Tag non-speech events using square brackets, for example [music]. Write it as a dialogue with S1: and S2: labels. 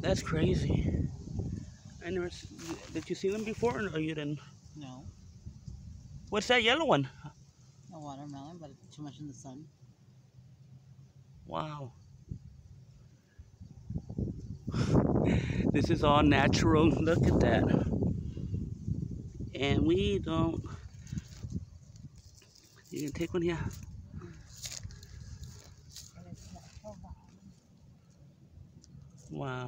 S1: That's crazy. I never. Did you see them before, or you didn't?
S2: No,
S1: What's that yellow one?
S2: A watermelon, but it's too much in the sun.
S1: Wow. [sighs] This is all natural. Look at that. And we don't. You can take one here. Wow.